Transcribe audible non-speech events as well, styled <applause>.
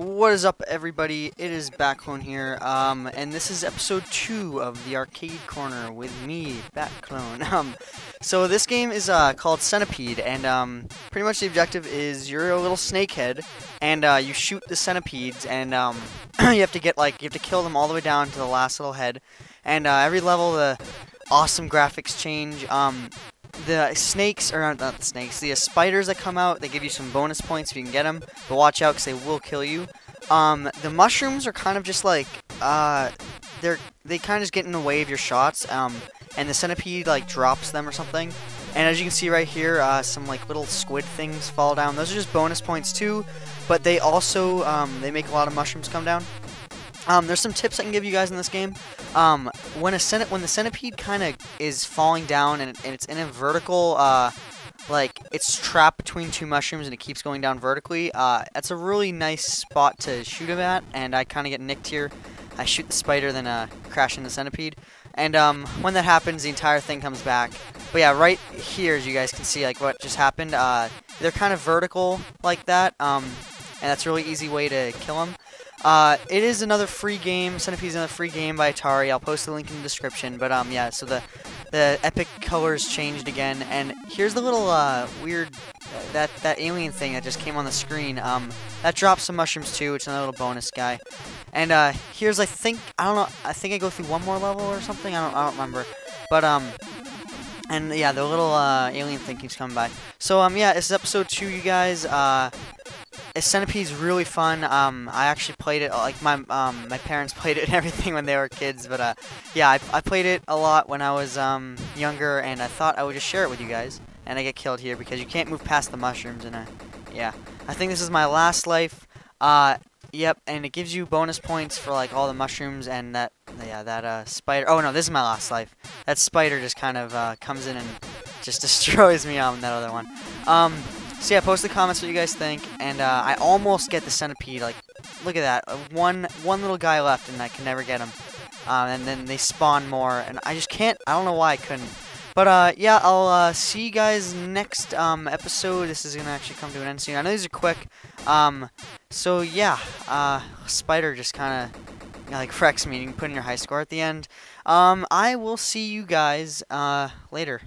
What is up, everybody? It is Batclone here, um, and this is episode 2 of the Arcade Corner with me, Batclone. <laughs> Um, so this game is uh, called Centipede, and um, pretty much the objective is you're a little snakehead, and uh, you shoot the centipedes, and um, <clears throat> you have to get, like, you have to kill them all the way down to the last little head, and uh, every level the awesome graphics change, um, the snakes, or not the snakes, the spiders that come out, they give you some bonus points if you can get them, but watch out because they will kill you. Um, the mushrooms are kind of just like, uh, they're, they kind of just get in the way of your shots, um, and the centipede, like, drops them or something. And as you can see right here, uh, some, like, little squid things fall down. Those are just bonus points, too, but they also, um, they make a lot of mushrooms come down. Um, there's some tips I can give you guys in this game. Um, when a when the centipede kind of is falling down and, and, it's in a vertical, uh, like it's trapped between two mushrooms and it keeps going down vertically, uh, that's a really nice spot to shoot him at. And I kind of get nicked here. I shoot the spider, then uh, crash into the centipede. And um, when that happens, the entire thing comes back. But yeah, right here, as you guys can see, like what just happened, uh, they're kind of vertical like that. Um, and that's a really easy way to kill them. Uh, it is another free game. Centipede is another free game by Atari. I'll post the link in the description. But um, yeah. So the the epic colors changed again, and here's the little uh, weird that that alien thing that just came on the screen. Um, that drops some mushrooms too. It's another little bonus guy. And uh, here's I think I don't know. I think I go through one more level or something. I don't I don't remember. But um. And yeah, the little uh, alien thing keeps coming by. So um, yeah, this is episode two, you guys. Uh, Centipede's really fun. Um, I actually played it like my um my parents <laughs> played it and everything when they were kids, but uh, yeah, I, I played it a lot when I was um younger, and I thought I would just share it with you guys. And I get killed here because you can't move past the mushrooms, and uh, yeah, I think this is my last life. Uh, yep, and it gives you bonus points for like all the mushrooms and that yeah that uh spider. Oh no, this is my last life. That spider just kind of uh, comes in and just <laughs> destroys me on that other one. Um. So yeah, post the comments what you guys think, and uh, I almost get the centipede. Like, look at that, one one little guy left, and I can never get him. Um, and then they spawn more, and I just can't. I don't know why I couldn't. But uh, yeah, I'll uh, see you guys next um, episode. This is gonna actually come to an end soon. I know these are quick. Um, so yeah, uh, Spider just kind of like Frex me. You can put in your high score at the end. Um, I will see you guys uh, later.